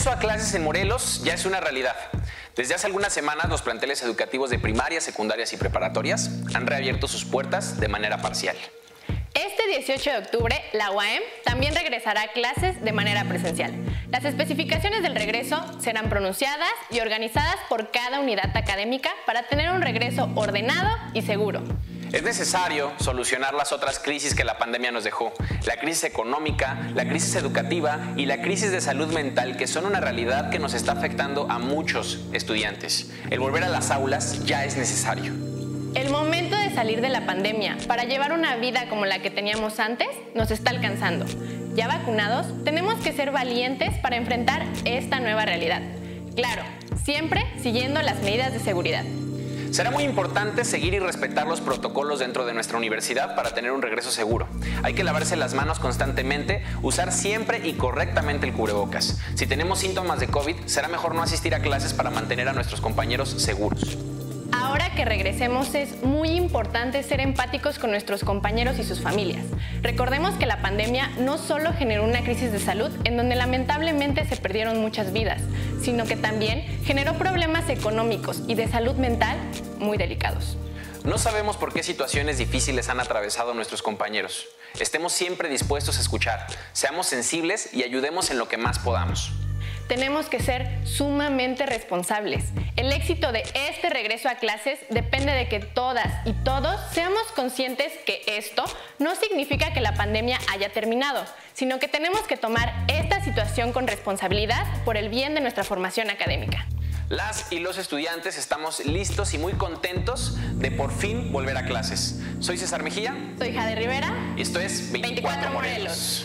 regreso a clases en Morelos ya es una realidad. Desde hace algunas semanas los planteles educativos de primarias, secundarias y preparatorias han reabierto sus puertas de manera parcial. Este 18 de octubre, la UAM también regresará a clases de manera presencial. Las especificaciones del regreso serán pronunciadas y organizadas por cada unidad académica para tener un regreso ordenado y seguro. Es necesario solucionar las otras crisis que la pandemia nos dejó, la crisis económica, la crisis educativa y la crisis de salud mental, que son una realidad que nos está afectando a muchos estudiantes. El volver a las aulas ya es necesario. El momento de salir de la pandemia para llevar una vida como la que teníamos antes nos está alcanzando. Ya vacunados, tenemos que ser valientes para enfrentar esta nueva realidad. Claro, siempre siguiendo las medidas de seguridad. Será muy importante seguir y respetar los protocolos dentro de nuestra universidad para tener un regreso seguro. Hay que lavarse las manos constantemente, usar siempre y correctamente el cubrebocas. Si tenemos síntomas de COVID, será mejor no asistir a clases para mantener a nuestros compañeros seguros. Ahora que regresemos es muy importante ser empáticos con nuestros compañeros y sus familias. Recordemos que la pandemia no solo generó una crisis de salud en donde lamentablemente se perdieron muchas vidas, sino que también generó problemas económicos y de salud mental muy delicados. No sabemos por qué situaciones difíciles han atravesado nuestros compañeros. Estemos siempre dispuestos a escuchar, seamos sensibles y ayudemos en lo que más podamos tenemos que ser sumamente responsables. El éxito de este regreso a clases depende de que todas y todos seamos conscientes que esto no significa que la pandemia haya terminado, sino que tenemos que tomar esta situación con responsabilidad por el bien de nuestra formación académica. Las y los estudiantes estamos listos y muy contentos de por fin volver a clases. Soy César Mejía. Soy Jade Rivera. Y esto es 24, Morelos.